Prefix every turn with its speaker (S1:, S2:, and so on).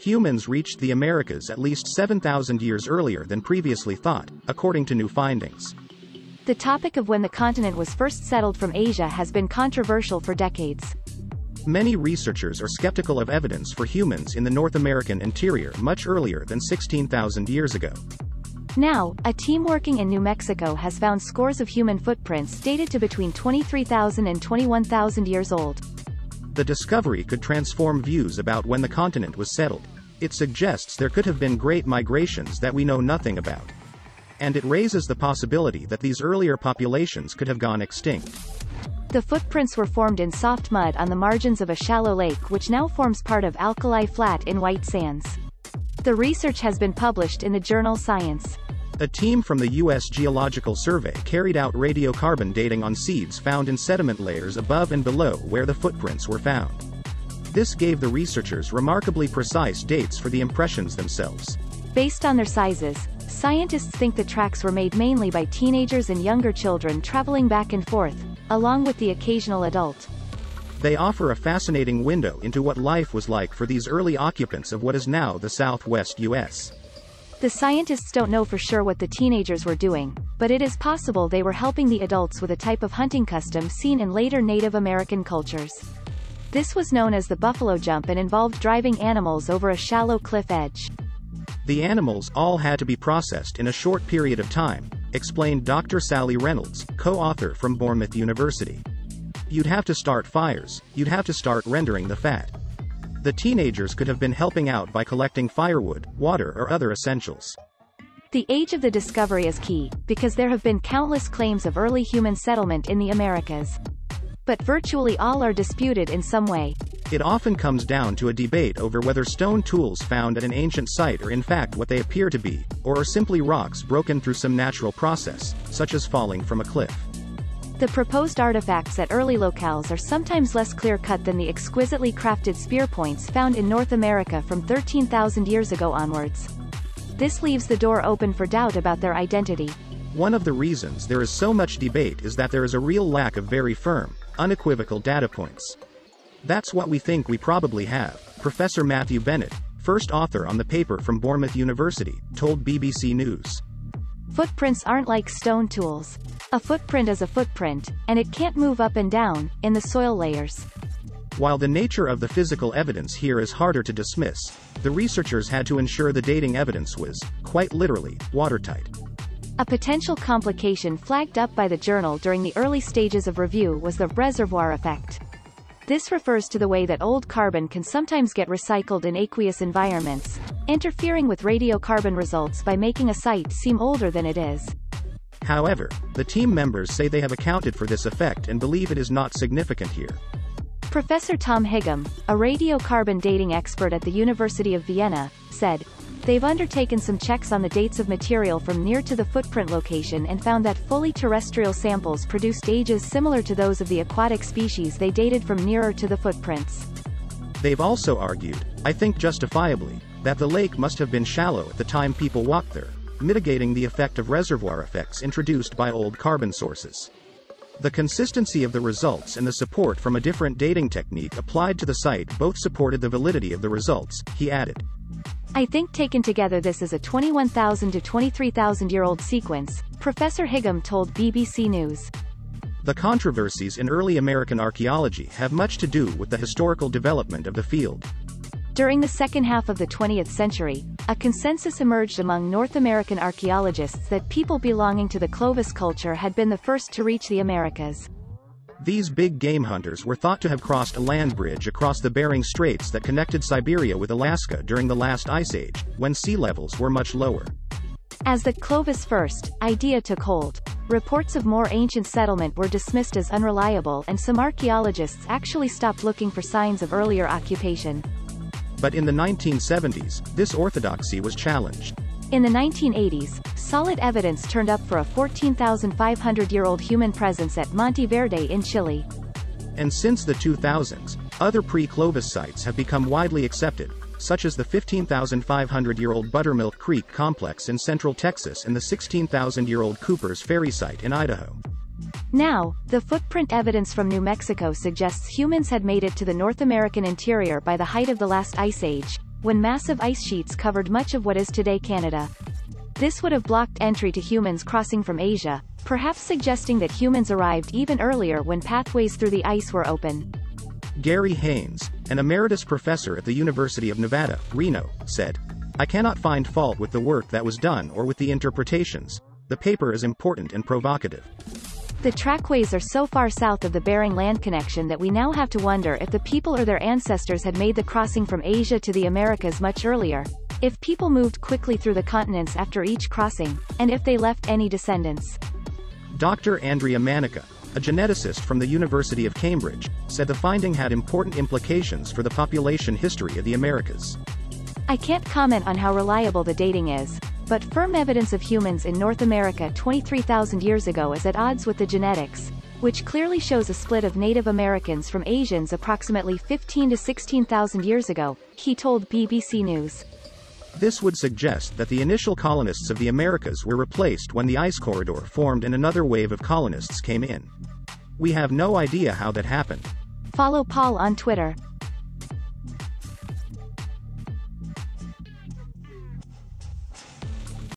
S1: Humans reached the Americas at least 7,000 years earlier than previously thought, according to new findings.
S2: The topic of when the continent was first settled from Asia has been controversial for decades.
S1: Many researchers are skeptical of evidence for humans in the North American interior much earlier than 16,000 years ago.
S2: Now, a team working in New Mexico has found scores of human footprints dated to between 23,000 and 21,000 years old.
S1: The discovery could transform views about when the continent was settled. It suggests there could have been great migrations that we know nothing about and it raises the possibility that these earlier populations could have gone extinct.
S2: The footprints were formed in soft mud on the margins of a shallow lake which now forms part of Alkali Flat in White Sands. The research has been published in the journal Science.
S1: A team from the U.S. Geological Survey carried out radiocarbon dating on seeds found in sediment layers above and below where the footprints were found. This gave the researchers remarkably precise dates for the impressions themselves.
S2: Based on their sizes, Scientists think the tracks were made mainly by teenagers and younger children traveling back and forth, along with the occasional adult.
S1: They offer a fascinating window into what life was like for these early occupants of what is now the southwest U.S.
S2: The scientists don't know for sure what the teenagers were doing, but it is possible they were helping the adults with a type of hunting custom seen in later Native American cultures. This was known as the buffalo jump and involved driving animals over a shallow cliff edge.
S1: The animals all had to be processed in a short period of time, explained Dr. Sally Reynolds, co-author from Bournemouth University. You'd have to start fires, you'd have to start rendering the fat. The teenagers could have been helping out by collecting firewood, water or other essentials.
S2: The age of the discovery is key, because there have been countless claims of early human settlement in the Americas. But virtually all are disputed in some way.
S1: It often comes down to a debate over whether stone tools found at an ancient site are in fact what they appear to be, or are simply rocks broken through some natural process, such as falling from a cliff.
S2: The proposed artifacts at early locales are sometimes less clear-cut than the exquisitely crafted spear points found in North America from 13,000 years ago onwards. This leaves the door open for doubt about their identity.
S1: One of the reasons there is so much debate is that there is a real lack of very firm, unequivocal data points. That's what we think we probably have, Professor Matthew Bennett, first author on the paper from Bournemouth University, told BBC News.
S2: Footprints aren't like stone tools. A footprint is a footprint, and it can't move up and down, in the soil layers.
S1: While the nature of the physical evidence here is harder to dismiss, the researchers had to ensure the dating evidence was, quite literally, watertight.
S2: A potential complication flagged up by the journal during the early stages of review was the reservoir effect. This refers to the way that old carbon can sometimes get recycled in aqueous environments, interfering with radiocarbon results by making a site seem older than it is.
S1: However, the team members say they have accounted for this effect and believe it is not significant here.
S2: Professor Tom Higham, a radiocarbon dating expert at the University of Vienna, said, They've undertaken some checks on the dates of material from near to the footprint location and found that fully terrestrial samples produced ages similar to those of the aquatic species they dated from nearer to the footprints.
S1: They've also argued, I think justifiably, that the lake must have been shallow at the time people walked there, mitigating the effect of reservoir effects introduced by old carbon sources. The consistency of the results and the support from a different dating technique applied to the site both supported the validity of the results, he added.
S2: I think taken together this is a 21,000 to 23,000 year old sequence, Professor Higham told BBC News.
S1: The controversies in early American archaeology have much to do with the historical development of the field.
S2: During the second half of the 20th century, a consensus emerged among North American archaeologists that people belonging to the Clovis culture had been the first to reach the Americas.
S1: These big game hunters were thought to have crossed a land bridge across the Bering Straits that connected Siberia with Alaska during the last ice age, when sea levels were much lower.
S2: As the Clovis first idea took hold, reports of more ancient settlement were dismissed as unreliable and some archaeologists actually stopped looking for signs of earlier occupation.
S1: But in the 1970s, this orthodoxy was challenged.
S2: In the 1980s, solid evidence turned up for a 14,500-year-old human presence at Monte Verde in Chile.
S1: And since the 2000s, other pre-Clovis sites have become widely accepted, such as the 15,500-year-old Buttermilk Creek complex in central Texas and the 16,000-year-old Cooper's Ferry site in Idaho.
S2: Now, the footprint evidence from New Mexico suggests humans had made it to the North American interior by the height of the last ice age, when massive ice sheets covered much of what is today Canada. This would have blocked entry to humans crossing from Asia, perhaps suggesting that humans arrived even earlier when pathways through the ice were open.
S1: Gary Haynes, an emeritus professor at the University of Nevada, Reno, said, I cannot find fault with the work that was done or with the interpretations. The paper is important and provocative.
S2: The trackways are so far south of the Bering land connection that we now have to wonder if the people or their ancestors had made the crossing from Asia to the Americas much earlier, if people moved quickly through the continents after each crossing, and if they left any descendants.
S1: Dr. Andrea Manica, a geneticist from the University of Cambridge, said the finding had important implications for the population history of the Americas.
S2: I can't comment on how reliable the dating is, but firm evidence of humans in North America 23,000 years ago is at odds with the genetics, which clearly shows a split of Native Americans from Asians approximately 15 to 16,000 years ago, he told BBC News.
S1: This would suggest that the initial colonists of the Americas were replaced when the ice corridor formed and another wave of colonists came in. We have no idea how that happened.
S2: Follow Paul on Twitter.